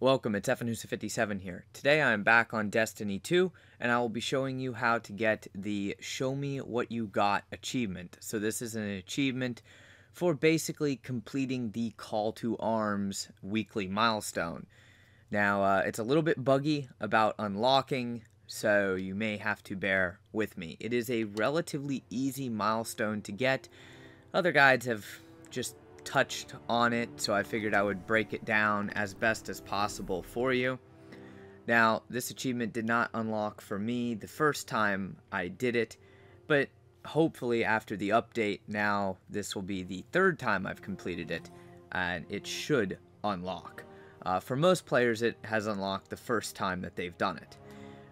Welcome, it's FNHUSA57 here. Today I am back on Destiny 2, and I will be showing you how to get the Show Me What You Got achievement. So this is an achievement for basically completing the Call to Arms weekly milestone. Now, uh, it's a little bit buggy about unlocking, so you may have to bear with me. It is a relatively easy milestone to get. Other guides have just touched on it, so I figured I would break it down as best as possible for you. Now, this achievement did not unlock for me the first time I did it, but hopefully after the update, now this will be the third time I've completed it, and it should unlock. Uh, for most players, it has unlocked the first time that they've done it.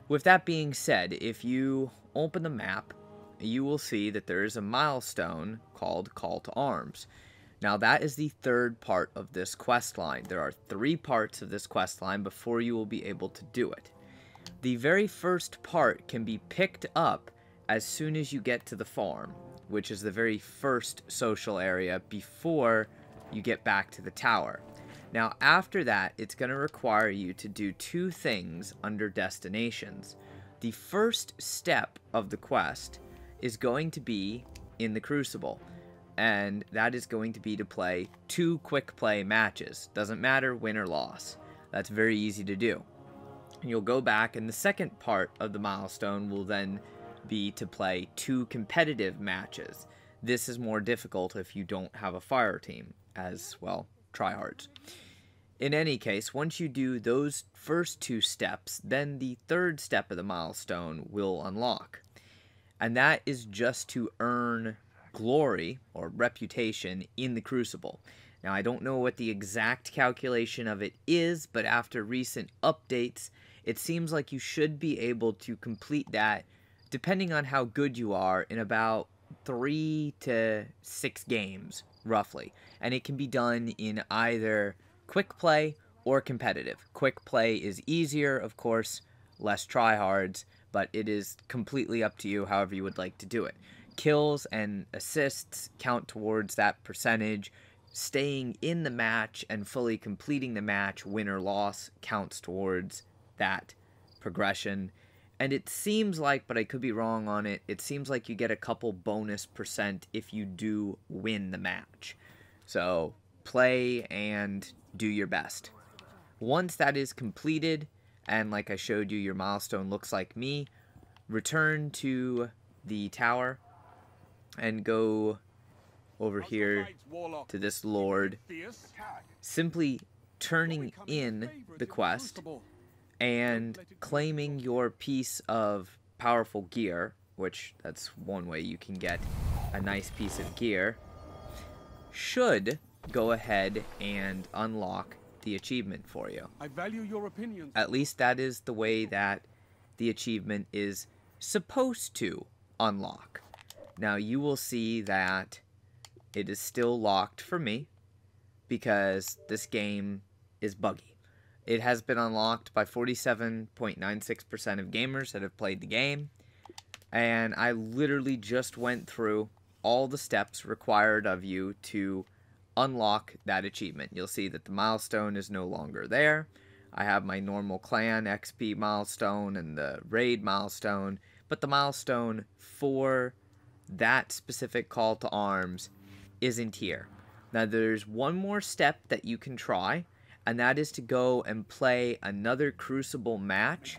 With that being said, if you open the map, you will see that there is a milestone called Call to Arms. Now that is the third part of this quest line. There are three parts of this quest line before you will be able to do it. The very first part can be picked up as soon as you get to the farm, which is the very first social area before you get back to the tower. Now after that, it's going to require you to do two things under destinations. The first step of the quest is going to be in the Crucible and that is going to be to play two quick play matches. Doesn't matter win or loss. That's very easy to do. You'll go back, and the second part of the milestone will then be to play two competitive matches. This is more difficult if you don't have a fire team, as well, tryhards. In any case, once you do those first two steps, then the third step of the milestone will unlock. And that is just to earn glory or reputation in the Crucible. Now, I don't know what the exact calculation of it is, but after recent updates, it seems like you should be able to complete that, depending on how good you are, in about three to six games, roughly. And it can be done in either quick play or competitive. Quick play is easier, of course, less tryhards, but it is completely up to you however you would like to do it kills and assists count towards that percentage. Staying in the match and fully completing the match, win or loss, counts towards that progression. And it seems like, but I could be wrong on it, it seems like you get a couple bonus percent if you do win the match. So play and do your best. Once that is completed, and like I showed you, your milestone looks like me, return to the tower and go over here to this lord, simply turning in the quest and claiming your piece of powerful gear, which that's one way you can get a nice piece of gear, should go ahead and unlock the achievement for you. I value your opinion. At least that is the way that the achievement is supposed to unlock. Now you will see that it is still locked for me because this game is buggy. It has been unlocked by 47.96% of gamers that have played the game. And I literally just went through all the steps required of you to unlock that achievement. You'll see that the milestone is no longer there. I have my normal clan XP milestone and the raid milestone, but the milestone for that specific call to arms isn't here. Now, there's one more step that you can try, and that is to go and play another Crucible match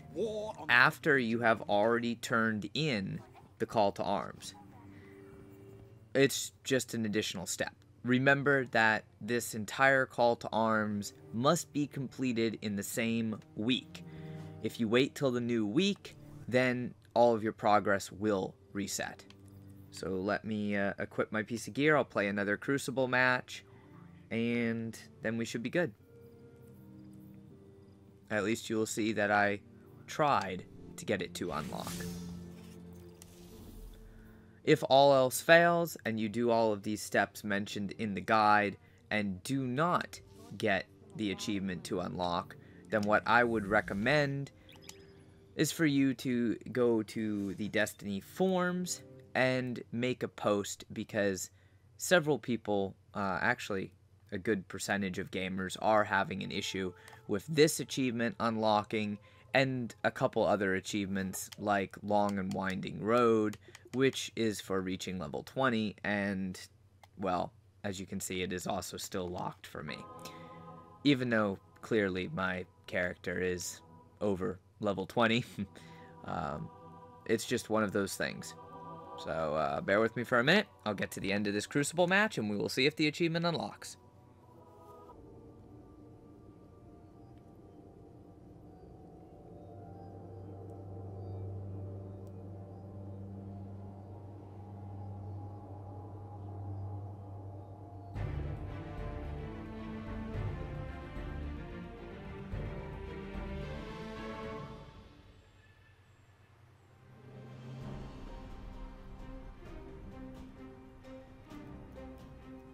after you have already turned in the call to arms. It's just an additional step. Remember that this entire call to arms must be completed in the same week. If you wait till the new week, then all of your progress will reset. So let me uh, equip my piece of gear. I'll play another Crucible match. And then we should be good. At least you'll see that I tried to get it to unlock. If all else fails, and you do all of these steps mentioned in the guide, and do not get the achievement to unlock, then what I would recommend is for you to go to the Destiny forums and make a post because several people, uh, actually a good percentage of gamers are having an issue with this achievement unlocking and a couple other achievements like Long and Winding Road, which is for reaching level 20, and, well, as you can see, it is also still locked for me. Even though clearly my character is over level 20, um, it's just one of those things. So uh, bear with me for a minute. I'll get to the end of this Crucible match and we will see if the achievement unlocks.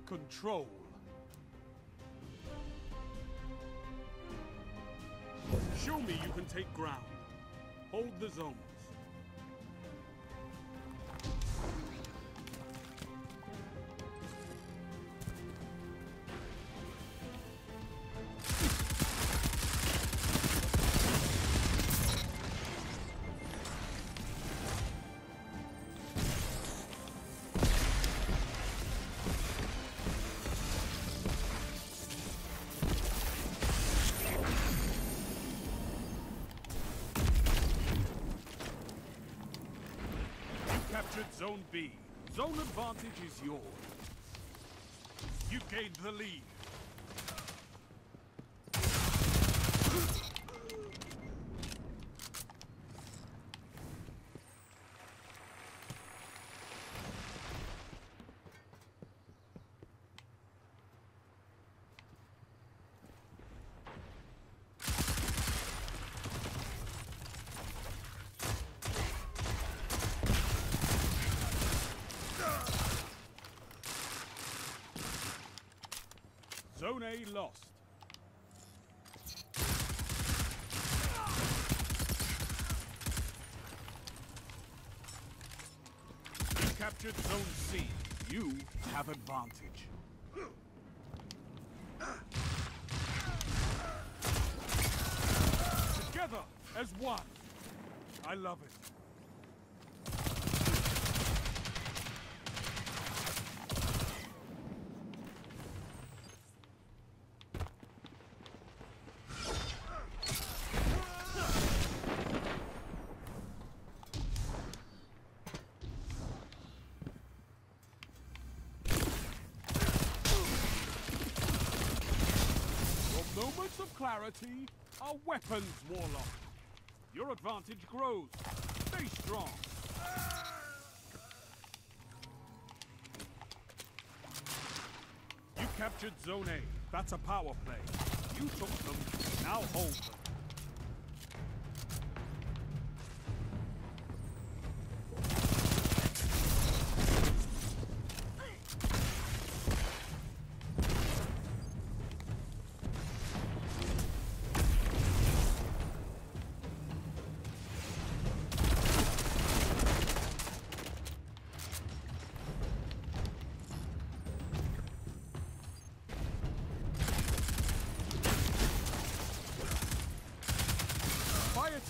Control. Show me you can take ground. Hold the zones. Captured Zone B. Zone advantage is yours. You gained the lead. Zone A lost. You captured Zone C. You have advantage. Together as one. I love it. Of clarity are weapons, Warlock. Your advantage grows. Stay strong. You captured Zone A. That's a power play. You took them, now hold them.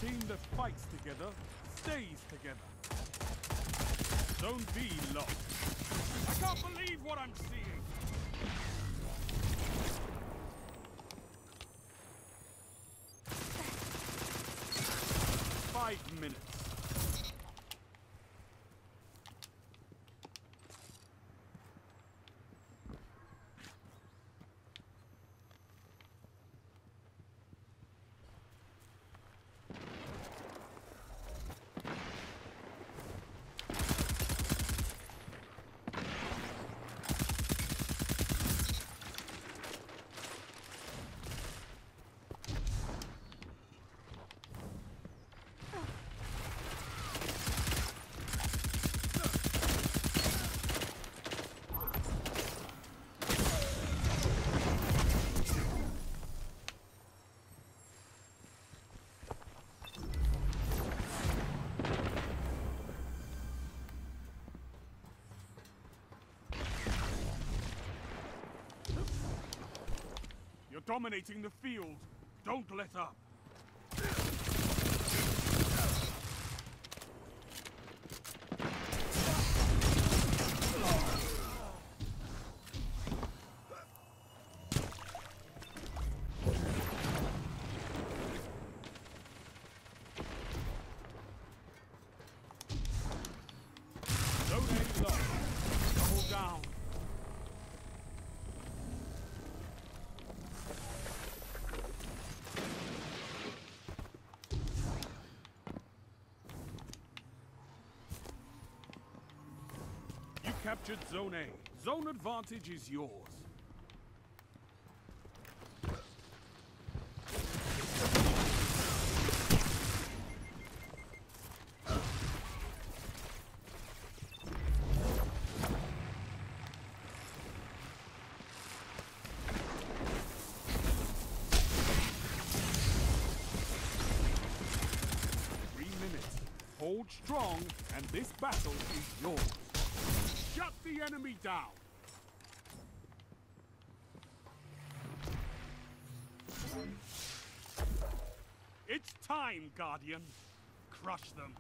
Team that fights together stays together. Zone B lost. I can't believe what I'm seeing. Dominating the field. Don't let up. Zone A lost. Double down. You captured Zone A. Zone advantage is yours. Hold strong, and this battle is yours. The enemy down. It's time, Guardian. Crush them.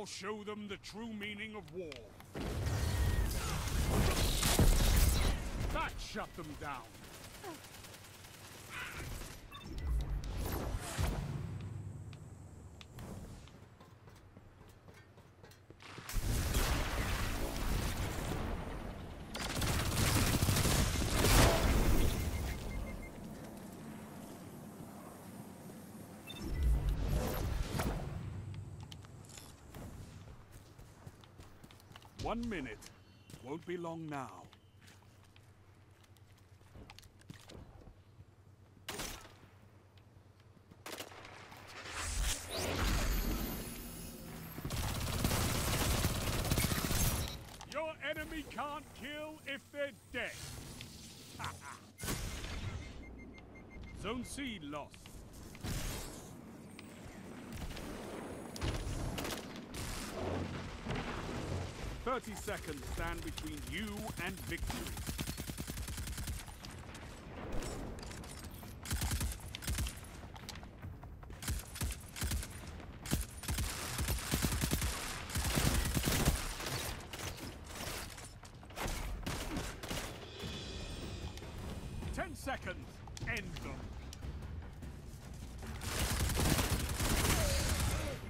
Now show them the true meaning of war. That shut them down. One minute. Won't be long now. Your enemy can't kill if they're dead. Zone C lost. Thirty seconds stand between you and victory. Ten seconds.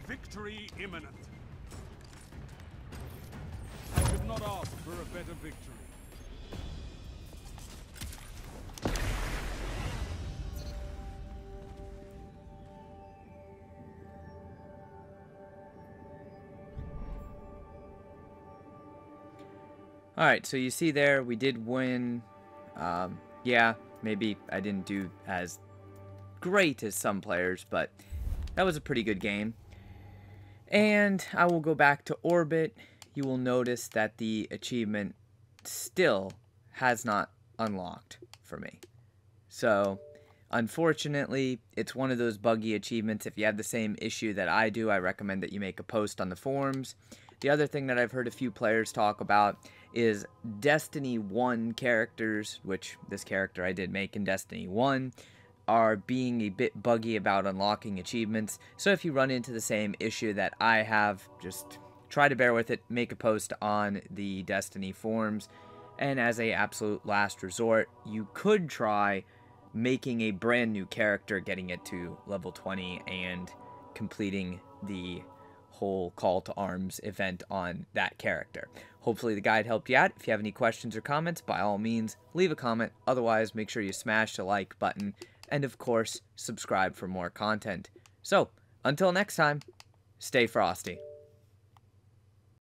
Victory imminent. Victory. All right, so you see there, we did win. Um, yeah, maybe I didn't do as great as some players, but that was a pretty good game. And I will go back to Orbit. You will notice that the achievement still has not unlocked for me. So, unfortunately, it's one of those buggy achievements. If you have the same issue that I do, I recommend that you make a post on the forums. The other thing that I've heard a few players talk about is Destiny 1 characters, which this character I did make in Destiny 1, are being a bit buggy about unlocking achievements. So if you run into the same issue that I have, just try to bear with it, make a post on the Destiny forums. And as a absolute last resort, you could try making a brand new character, getting it to level 20 and completing the whole call to arms event on that character. Hopefully the guide helped you out. If you have any questions or comments, by all means, leave a comment. Otherwise, make sure you smash the like button and of course, subscribe for more content. So, until next time, stay frosty.